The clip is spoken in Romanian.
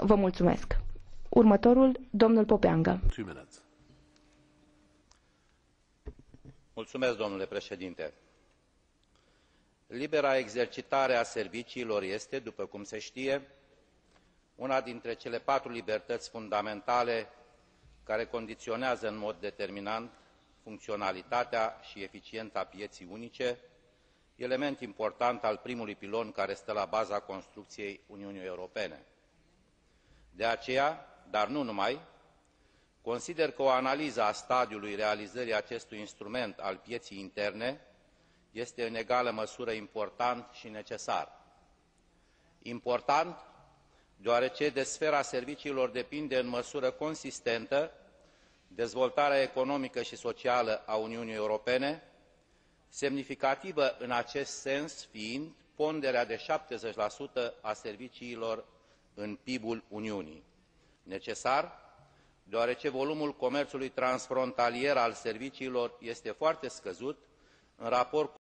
Vă mulțumesc. Următorul, domnul Popeangă. Mulțumesc, domnule președinte. Libera exercitare a serviciilor este, după cum se știe, una dintre cele patru libertăți fundamentale care condiționează în mod determinant funcționalitatea și eficiența pieței unice, element important al primului pilon care stă la baza construcției Uniunii Europene. De aceea, dar nu numai, consider că o analiză a stadiului realizării acestui instrument al pieței interne este în egală măsură important și necesar. Important, deoarece de sfera serviciilor depinde în măsură consistentă dezvoltarea economică și socială a Uniunii Europene, semnificativă în acest sens fiind ponderea de 70% a serviciilor în pib ul uniunii. Necesar deoarece volumul comerțului transfrontalier al serviciilor este foarte scăzut în raport